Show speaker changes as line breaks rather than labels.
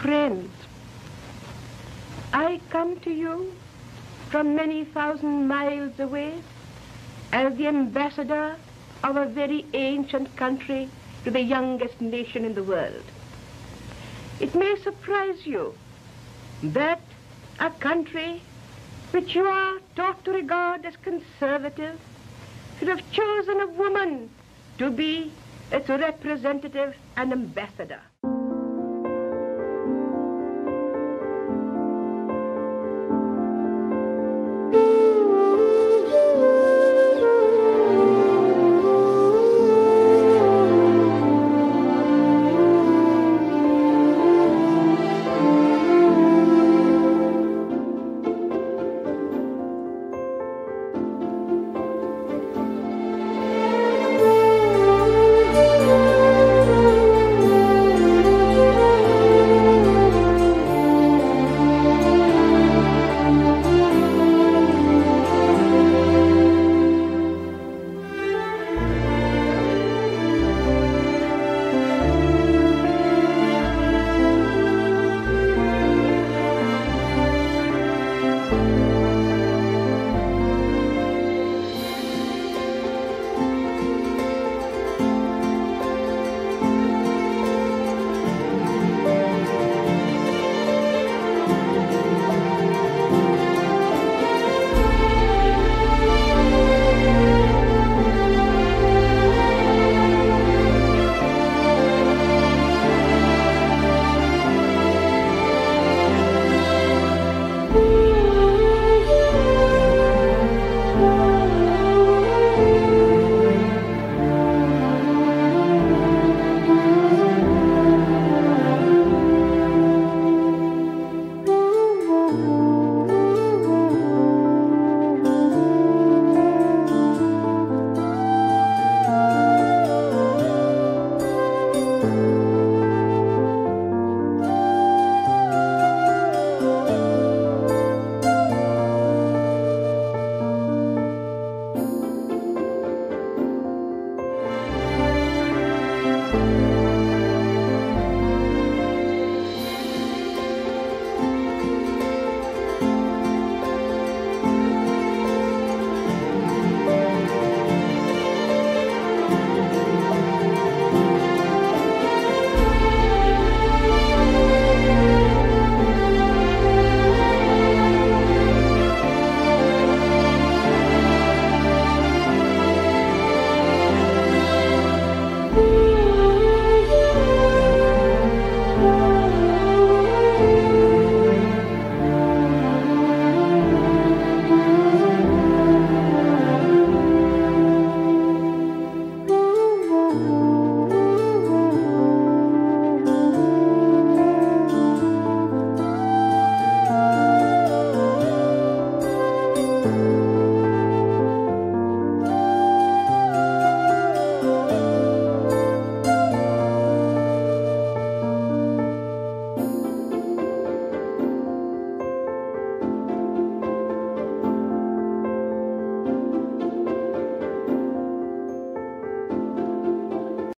friends, I come to you from many thousand miles away as the ambassador of a very ancient country to the youngest nation in the world. It may surprise you that a country which you are taught to regard as conservative should have chosen a woman to be its representative and ambassador.
You